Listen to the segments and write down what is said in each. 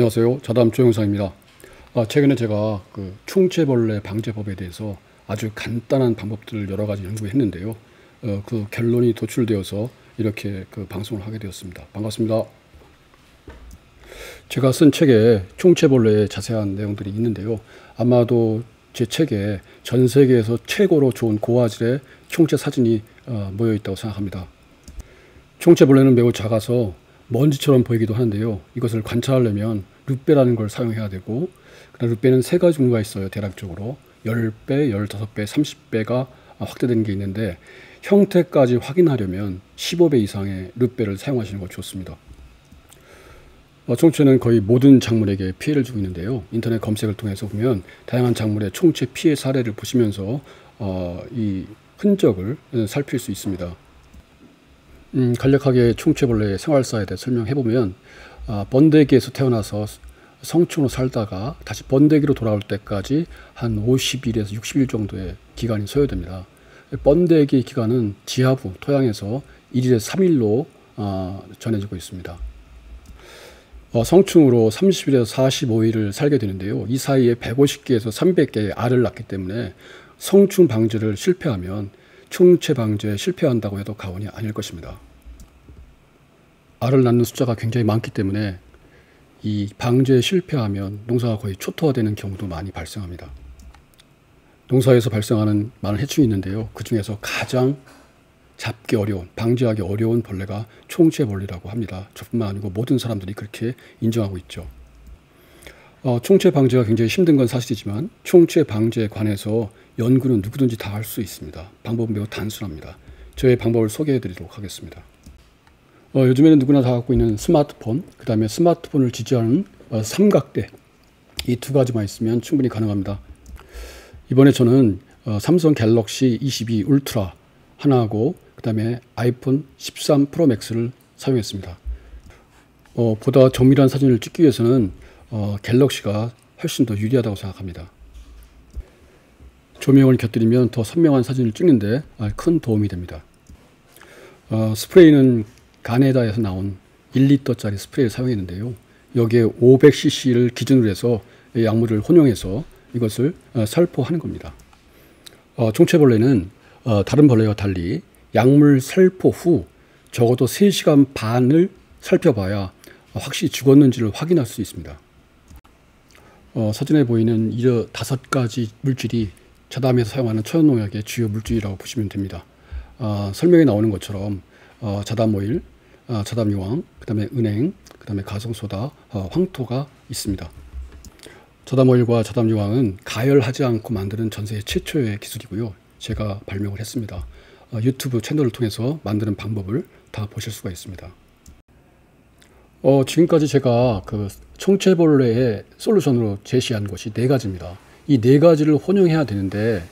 안녕하세요. 자담 조영상입니다. 아, 최근에 제가 그 충체벌레 방제법에 대해서 아주 간단한 방법들을 여러 가지 연구했는데요. 어, 그 결론이 도출되어서 이렇게 그 방송을 하게 되었습니다. 반갑습니다. 제가 쓴 책에 충체벌레의 자세한 내용들이 있는데요. 아마도 제 책에 전 세계에서 최고로 좋은 고화질의 총체 사진이 어, 모여 있다고 생각합니다. 총체벌레는 매우 작아서 먼지처럼 보이기도 하는데요. 이것을 관찰하려면 룻배라는 걸 사용해야 되고 룻배는 세 가지 종류가 있어요. 대략적으로 10배, 15배, 30배가 확대되는 게 있는데 형태까지 확인하려면 15배 이상의 룻배를 사용하시는 것 좋습니다. 어, 총체는 거의 모든 작물에게 피해를 주고 있는데요. 인터넷 검색을 통해서 보면 다양한 작물의 총체 피해 사례를 보시면서 어, 이 흔적을 살필 수 있습니다. 음, 간략하게 총체벌레의 생활사에 대해 설명해보면 아, 번데기에서 태어나서 성충으로 살다가 다시 번데기로 돌아올 때까지 한 50일에서 60일 정도의 기간이 소요됩니다. 번데기 기간은 지하부 토양에서 1일에서 3일로 어, 전해지고 있습니다. 어, 성충으로 30일에서 45일을 살게 되는데요. 이 사이에 150개에서 300개의 알을 낳기 때문에 성충 방제를 실패하면 충체 방제에 실패한다고 해도 가언이 아닐 것입니다. 알을 낳는 숫자가 굉장히 많기 때문에 이 방제에 실패하면 농사가 거의 초토화되는 경우도 많이 발생합니다. 농사에서 발생하는 많은 해충이 있는데요. 그 중에서 가장 잡기 어려운, 방지하기 어려운 벌레가 총체벌레라고 합니다. 저뿐만 아니고 모든 사람들이 그렇게 인정하고 있죠. 어, 총체 방제가 굉장히 힘든 건 사실이지만 총체 방제에 관해서 연구는 누구든지 다 할 수 있습니다. 방법은 매우 단순합니다. 저의 방법을 소개해 드리도록 하겠습니다. 어, 요즘에는 누구나 다 갖고 있는 스마트폰, 그 다음에 스마트폰을 지지하는 어, 삼각대 이 두 가지만 있으면 충분히 가능합니다. 이번에 저는 어, 삼성 갤럭시 22 울트라 하나하고 그 다음에 아이폰 13 프로 맥스를 사용했습니다. 어, 보다 정밀한 사진을 찍기 위해서는 어, 갤럭시가 훨씬 더 유리하다고 생각합니다. 조명을 곁들이면 더 선명한 사진을 찍는데 아, 큰 도움이 됩니다. 어, 스프레이는 가네다에서 나온 1리터짜리 스프레이를 사용했는데요. 여기에 500cc를 기준으로 해서 약물을 혼용해서 이것을 어, 살포하는 겁니다. 어, 종체벌레는 어, 다른 벌레와 달리 약물 살포 후 적어도 3시간 반을 살펴봐야 확실히 죽었는지를 확인할 수 있습니다. 어, 사진에 보이는 이 다섯 가지 물질이 자담에서 사용하는 천연농약의 주요 물질이라고 보시면 됩니다. 어, 설명에 나오는 것처럼 어, 자담 오일, 어, 자담 유황, 그 다음에 은행, 그 다음에 가성소다, 어, 황토가 있습니다. 자담 오일과 자담 유황은 가열하지 않고 만드는 전세계 최초의 기술이고요. 제가 발명을 했습니다. 어, 유튜브 채널을 통해서 만드는 방법을 다 보실 수가 있습니다. 어, 지금까지 제가 그 총체벌레의 솔루션으로 제시한 것이 네 가지입니다. 이 네 가지를 혼용해야 되는데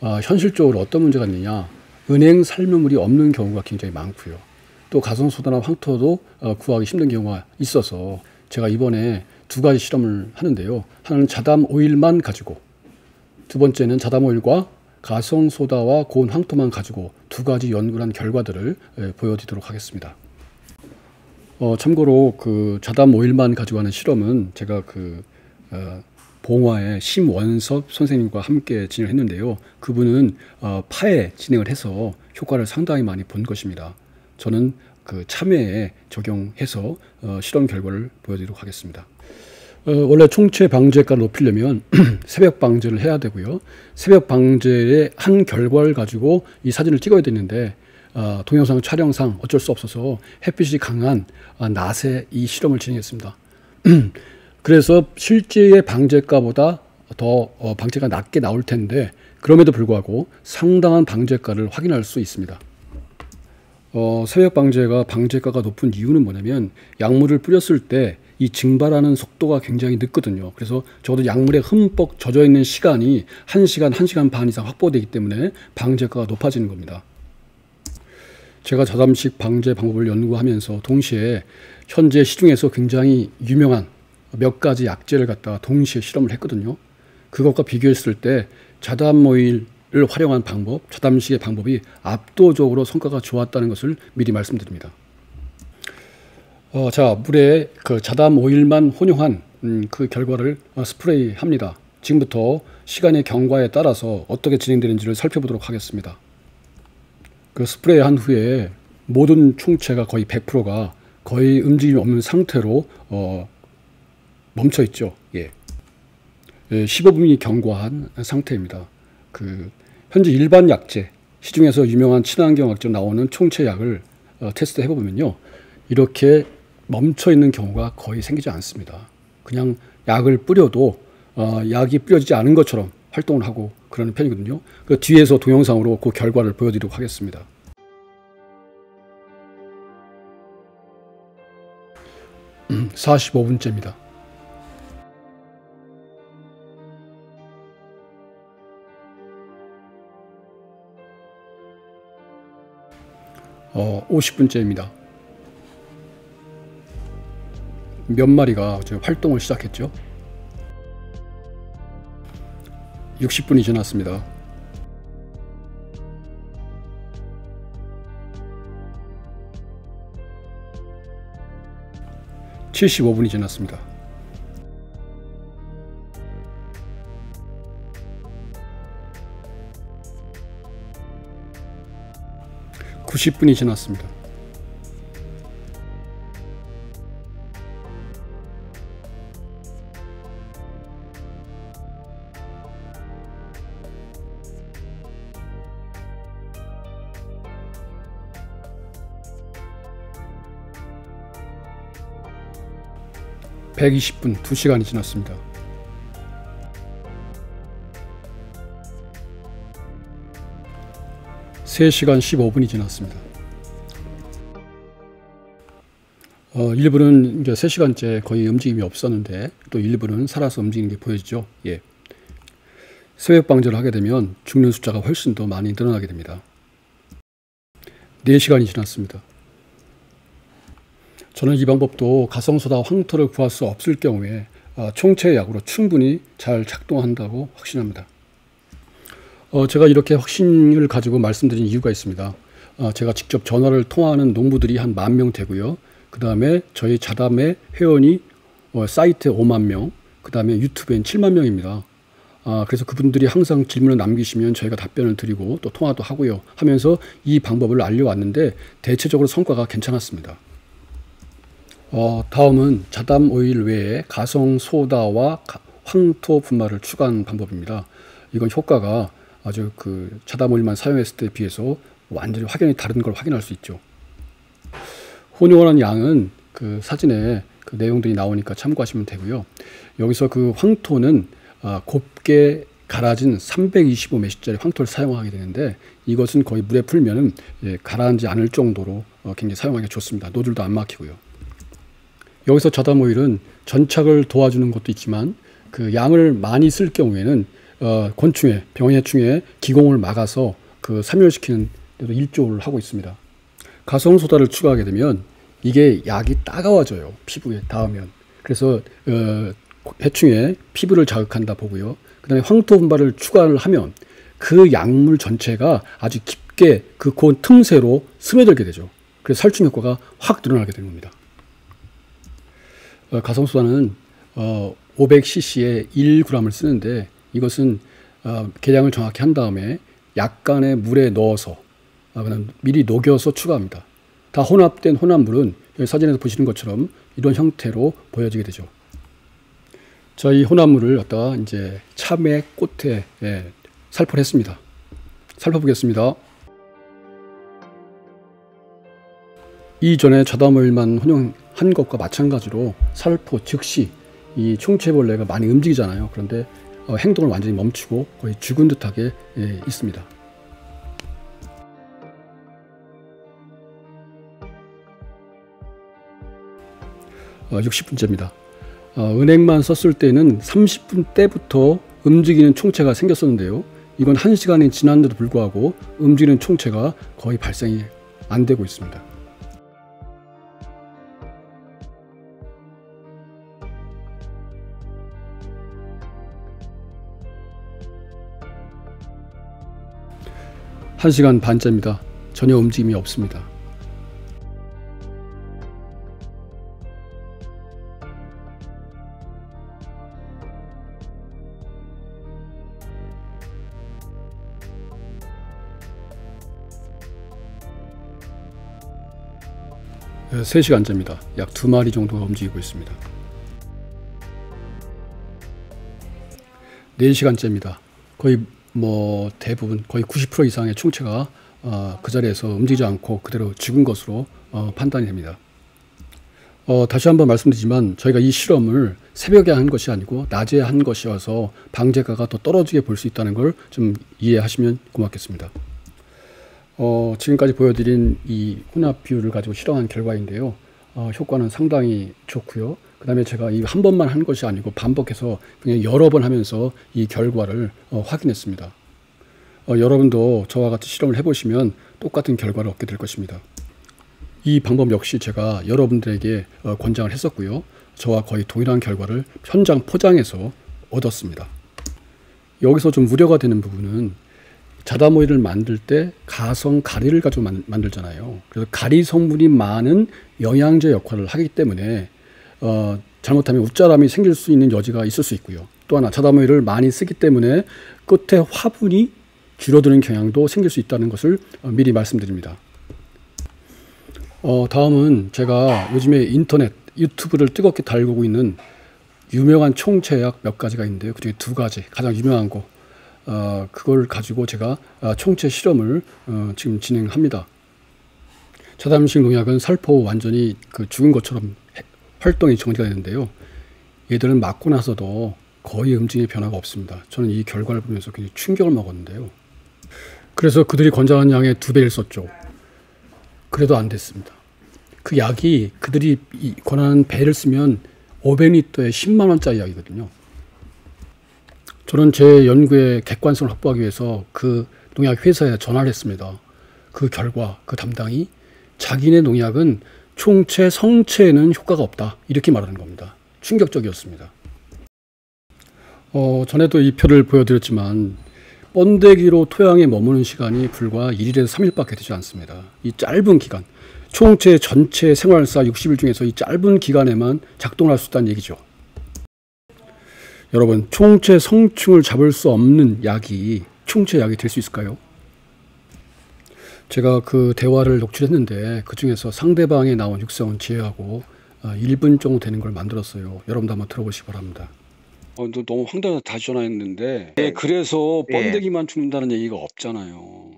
어, 현실적으로 어떤 문제가 있느냐 은행 삶유물이 없는 경우가 굉장히 많고요. 또 가성소다나 황토도 어, 구하기 힘든 경우가 있어서 제가 이번에 두 가지 실험을 하는데요. 하나는 자담 오일만 가지고 두 번째는 자담 오일과 가성소다와 고운 황토만 가지고 두 가지 연구를 한 결과들을 예, 보여드리도록 하겠습니다. 어, 참고로 그 자담 오일만 가지고 하는 실험은 제가 그 어, 봉화의 심원섭 선생님과 함께 진행을 했는데요. 그분은 어, 파에 진행을 해서 효과를 상당히 많이 본 것입니다. 저는 그 참외에 적용해서 어, 실험 결과를 보여드리도록 하겠습니다. 어, 원래 총체 방제가를 높이려면 새벽 방제를 해야 되고요. 새벽 방제의 한 결과를 가지고 이 사진을 찍어야 되는데 어, 동영상 촬영상 어쩔 수 없어서 햇빛이 강한 어, 낮에 이 실험을 진행했습니다. 그래서 실제의 방제가보다 더 어, 방제가 낮게 나올 텐데 그럼에도 불구하고 상당한 방제가를 확인할 수 있습니다. 어, 새벽 방제가 방제가가 높은 이유는 뭐냐면 약물을 뿌렸을 때 이 증발하는 속도가 굉장히 늦거든요. 그래서 적어도 약물에 흠뻑 젖어 있는 시간이 1시간, 1시간 반 이상 확보되기 때문에 방제가가 높아지는 겁니다. 제가 저담식 방제 방법을 연구하면서 동시에 현재 시중에서 굉장히 유명한 몇 가지 약재를 갖다가 동시에 실험을 했거든요. 그것과 비교했을 때 자담오일 을 활용한 방법, 자담식의 방법이 압도적으로 성과가 좋았다는 것을 미리 말씀드립니다. 어, 자, 물에 그 자담 오일만 혼용한 음, 그 결과를 어, 스프레이 합니다. 지금부터 시간의 경과에 따라서 어떻게 진행되는지를 살펴보도록 하겠습니다. 그 스프레이 한 후에 모든 총체가 거의 100%가 거의 움직임이 없는 상태로 어, 멈춰 있죠. 예. 예, 15분이 경과한 상태입니다. 그 현재 일반 약제 시중에서 유명한 친환경 약제 나오는 총체 약을 어, 테스트 해보면요 이렇게 멈춰 있는 경우가 거의 생기지 않습니다. 그냥 약을 뿌려도 어, 약이 뿌려지지 않은 것처럼 활동을 하고 그러는 편이거든요. 그 뒤에서 동영상으로 그 결과를 보여드리도록 하겠습니다. 음, 45분째입니다. 어, 50분째입니다. 몇 마리가 활동을 시작했죠. 60분이 지났습니다. (75분이) 지났습니다. 90분이 지났습니다. 120분, 2시간이 지났습니다. 세시간 15분이 지났습니다. 어, 일부는 이제 3시간째 거의 움직임이 없었는데 또 일부는 살아서 움직이는 게 보여지죠. 예. 스웹 방제를 하게 되면 죽는 숫자가 훨씬 더 많이 늘어나게 됩니다. 4시간이 지났습니다. 저는 이 방법도 가성소다 황토를 구할 수 없을 경우에 어, 총체 약으로 충분히 잘 작동한다고 확신합니다. 어, 제가 이렇게 확신을 가지고 말씀드린 이유가 있습니다. 어, 제가 직접 전화를 통화하는 농부들이 한 만 명 되고요. 그 다음에 저희 자담의 회원이 어, 사이트에 5만 명, 그 다음에 유튜브엔 7만 명입니다. 아, 그래서 그분들이 항상 질문을 남기시면 저희가 답변을 드리고 또 통화도 하고요. 하면서 이 방법을 알려왔는데 대체적으로 성과가 괜찮았습니다. 어, 다음은 자담 오일 외에 가성 소다와 황토 분말을 추가한 방법입니다. 이건 효과가 아주 그 오일만 사용했을 때 비해서 완전히 확연히 다른 걸 확인할 수 있죠. 혼용하는 양은 그 사진에 그 내용들이 나오니까 참고하시면 되고요. 여기서 그 황토는 아, 곱게 갈아진 325메시짜리 황토를 사용하게 되는데 이것은 거의 물에 풀면은 예, 가라앉지 않을 정도로 어, 굉장히 사용하기 좋습니다. 노즐도 안 막히고요. 여기서 오일은 전착을 도와주는 것도 있지만 그 양을 많이 쓸 경우에는 어, 곤충의 병해충의 기공을 막아서 그 사멸시키는 데도 일조를 하고 있습니다. 가성 소다를 추가하게 되면 이게 약이 따가워져요. 피부에 닿으면. 그래서 어, 해충의 피부를 자극한다 보고요. 그 다음에 황토 분발을 추가를 하면 그 약물 전체가 아주 깊게 그곤 틈새로 스며들게 되죠. 그래서 살충 효과가 확 늘어나게 되는 겁니다. 어, 가성수단은 어, 500cc에 1g을 쓰는데 이것은 어, 계량을 정확히 한 다음에 약간의 물에 넣어서 어, 미리 녹여서 추가합니다. 다 혼합된 혼합물은 사진에서 보시는 것처럼 이런 형태로 보여지게 되죠. 자, 이 혼합물을 갖다가 이제 참외 꽃에 예, 살포를 했습니다. 살펴보겠습니다. 이전에 자담오일만 혼용한 것과 마찬가지로 살포 즉시 이 총체벌레가 많이 움직이잖아요. 그런데 어, 행동을 완전히 멈추고 거의 죽은 듯하게 예, 있습니다. 어, 60분째입니다. 어, 은행만 썼을 때는 30분 때부터 움직이는 총체가 생겼었는데요. 이건 1시간이 지났는데도 불구하고 움직이는 총체가 거의 발생이 안 되고 있습니다. 1시간 반째입니다. 전혀 움직임이 없습니다. 3시간째입니다. 약 2마리 정도가 움직이고 있습니다. 4시간째입니다. 거의 뭐 대부분 거의 90% 이상의 충체가 어, 그 자리에서 움직이지 않고 그대로 죽은 것으로 어, 판단이 됩니다. 어, 다시 한번 말씀드리지만 저희가 이 실험을 새벽에 한 것이 아니고 낮에 한 것이어서 방제가가 더 떨어지게 볼 수 있다는 걸 좀 이해하시면 고맙겠습니다. 어, 지금까지 보여드린 이 혼합 비율을 가지고 실험한 결과인데요. 어, 효과는 상당히 좋고요. 그 다음에 제가 이 한 번만 한 것이 아니고 반복해서 그냥 여러 번 하면서 이 결과를 어, 확인했습니다. 어, 여러분도 저와 같이 실험을 해보시면 똑같은 결과를 얻게 될 것입니다. 이 방법 역시 제가 여러분들에게 어, 권장을 했었고요. 저와 거의 동일한 결과를 현장 포장해서 얻었습니다. 여기서 좀 우려가 되는 부분은 자다모이를 만들 때 가성 가리를 가지고 만, 만들잖아요. 그래서 가리 성분이 많은 영양제 역할을 하기 때문에 어, 잘못하면 웃자람이 생길 수 있는 여지가 있을 수 있고요. 또 하나 자다모이를 많이 쓰기 때문에 끝에 화분이 줄어드는 경향도 생길 수 있다는 것을 어, 미리 말씀드립니다. 어, 다음은 제가 요즘에 인터넷, 유튜브를 뜨겁게 달구고 있는 유명한 총체약 몇 가지가 있는데요. 그중에 두 가지, 가장 유명한 거. 어, 그걸 가지고 제가 어, 총체 실험을 어, 지금 진행합니다. 자담식 농약은 살포 완전히 그 죽은 것처럼 활동이 정지가 되는데요. 얘들은 맞고 나서도 거의 음질의 변화가 없습니다. 저는 이 결과를 보면서 굉장히 충격을 먹었는데요. 그래서 그들이 권장한 양의 두 배를 썼죠. 그래도 안 됐습니다. 그 약이 그들이 권하는 배를 쓰면 500리터에 10만 원짜리 약이거든요. 저는 제 연구의 객관성을 확보하기 위해서 그 농약 회사에 전화를 했습니다. 그 결과 그 담당이 자기네 농약은 총체 성체에는 효과가 없다 이렇게 말하는 겁니다. 충격적이었습니다. 어, 전에도 이 표를 보여드렸지만 번데기로 토양에 머무는 시간이 불과 1일에서 3일밖에 되지 않습니다. 이 짧은 기간, 총체 전체 생활사 60일 중에서 이 짧은 기간에만 작동할 수 있다는 얘기죠. 여러분, 총체 성충을 잡을 수 없는 약이 총체 약이 될 수 있을까요? 제가 그 대화를 녹취했는데 그 중에서 상대방에 나온 육성은 제외하고 1분 어, 정도 되는 걸 만들었어요. 여러분도 한번 들어보시기 바랍니다. 어, 너무 황당해서 다시 전화했는데 네. 그래서 예. 번데기만 죽는다는 얘기가 없잖아요.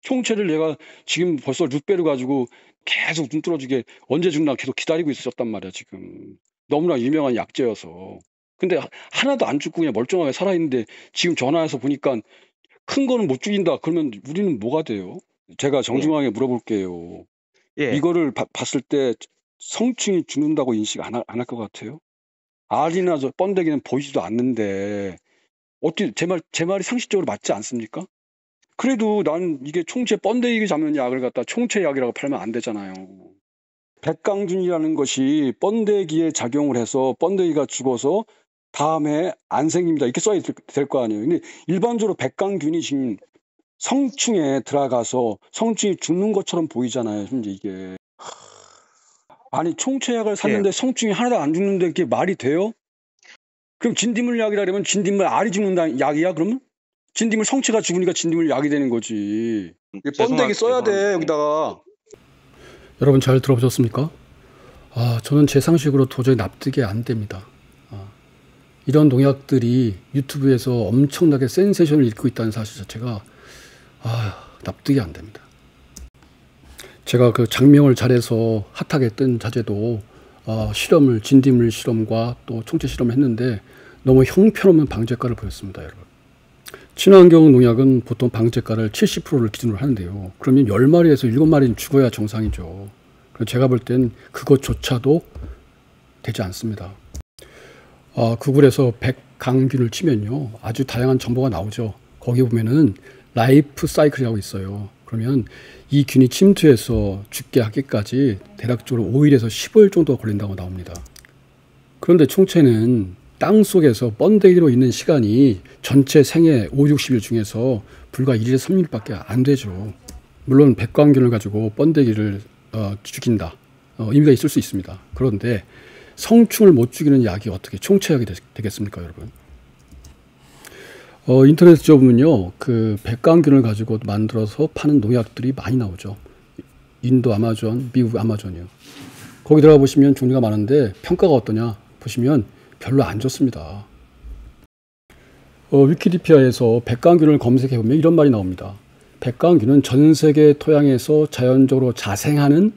총체를 내가 지금 벌써 6배를 가지고 계속 눈 뚫어지게 언제 죽나 계속 기다리고 있었단 말이야 지금. 너무나 유명한 약재여서. 근데 하나도 안 죽고 그냥 멀쩡하게 살아있는데 지금 전화해서 보니까 큰 거는 못 죽인다. 그러면 우리는 뭐가 돼요? 제가 예. 정중하게 물어볼게요. 예. 이거를 바, 봤을 때 성충이 죽는다고 인식 안 할 것 같아요? 알이나 저 번데기는 보이지도 않는데 어떻게 제 말 제 말이 상식적으로 맞지 않습니까? 그래도 난 이게 총체 번데기 잡는 약을 갖다 총체 약이라고 팔면 안 되잖아요. 백강균이라는 것이 번데기에 작용을 해서 번데기가 죽어서 다음에 안 생깁니다. 이렇게 써야 될 거 아니에요. 근데 일반적으로 백강균이 지금 성충에 들어가서 성충이 죽는 것처럼 보이잖아요. 현재 이게. 아니 총체약을 샀는데 예. 성충이 하나도 안 죽는데 그게 말이 돼요? 그럼 진딧물 약이라 그러면 진딧물 알이 죽는다 약이야 그러면? 진딧물 성체가 죽으니까 진딧물 약이 되는 거지. 번데기 써야 돼 여기다가. 여러분 잘 들어보셨습니까? 아 저는 제 상식으로 도저히 납득이 안 됩니다. 아, 이런 농약들이 유튜브에서 엄청나게 센세이션을 일고 있다는 사실 자체가 아, 납득이 안 됩니다. 제가 그 장명을 잘해서 핫하게 뜬 자재도 어, 실험을 진딧물 실험과 또 총체 실험을 했는데 너무 형편없는 방제가를 보였습니다, 여러분. 친환경 농약은 보통 방제가를 70%를 기준으로 하는데요. 그러면 10마리에서 7마리는 죽어야 정상이죠. 제가 볼 땐 그것조차도 되지 않습니다. 어, 구글에서 백강균을 치면요. 아주 다양한 정보가 나오죠. 거기 보면은 라이프 사이클이라고 있어요. 그러면 이 균이 침투해서 죽게 하기까지 대략적으로 5일에서 15일 정도 걸린다고 나옵니다. 그런데 총체는 땅 속에서 번데기로 있는 시간이 전체 생애 5, 60일 중에서 불과 1일에서 3일밖에 안 되죠. 물론 백광균을 가지고 번데기를 어, 죽인다. 어, 의미가 있을 수 있습니다. 그런데 성충을 못 죽이는 약이 어떻게 총체약이 되, 겠습니까 여러분? 어, 인터넷 접으면요, 그 백광균을 가지고 만들어서 파는 농약들이 많이 나오죠. 인도 아마존, 미국 아마존이요. 거기 들어가 보시면 종류가 많은데 평가가 어떠냐 보시면 별로 안 좋습니다. 어, 위키디피아에서 백광균을 검색해 보면 이런 말이 나옵니다. 백광균은 전 세계 토양에서 자연적으로 자생하는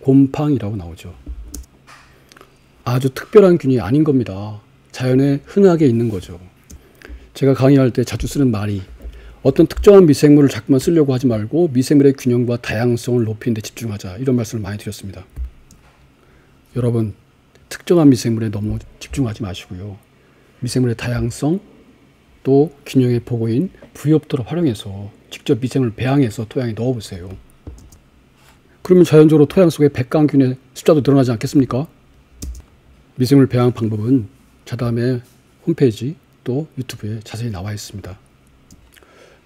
곰팡이라고 나오죠. 아주 특별한 균이 아닌 겁니다. 자연에 흔하게 있는 거죠. 제가 강의할 때 자주 쓰는 말이 어떤 특정한 미생물을 자꾸만 쓰려고 하지 말고 미생물의 균형과 다양성을 높이는 데 집중하자. 이런 말씀을 많이 드렸습니다. 여러분, 특정한 미생물에 너무 집중하지 마시고요. 미생물의 다양성 또 균형의 보고인 부엽도를 활용해서 직접 미생물을 배양해서 토양에 넣어보세요. 그러면 자연적으로 토양 속에 백광균의 숫자도 늘어나지 않겠습니까? 미생물 배양 방법은 자담의 홈페이지 또 유튜브에 자세히 나와 있습니다.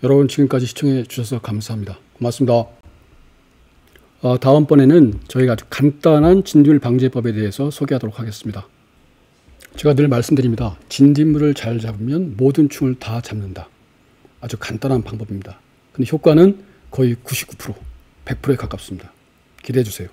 여러분 지금까지 시청해 주셔서 감사합니다. 고맙습니다. 어, 다음번에는 저희가 아주 간단한 진딧물 방제법에 대해서 소개하도록 하겠습니다. 제가 늘 말씀드립니다. 진딧물을 잘 잡으면 모든 충을 다 잡는다. 아주 간단한 방법입니다. 근데 효과는 거의 99%, 100%에 가깝습니다. 기대해 주세요.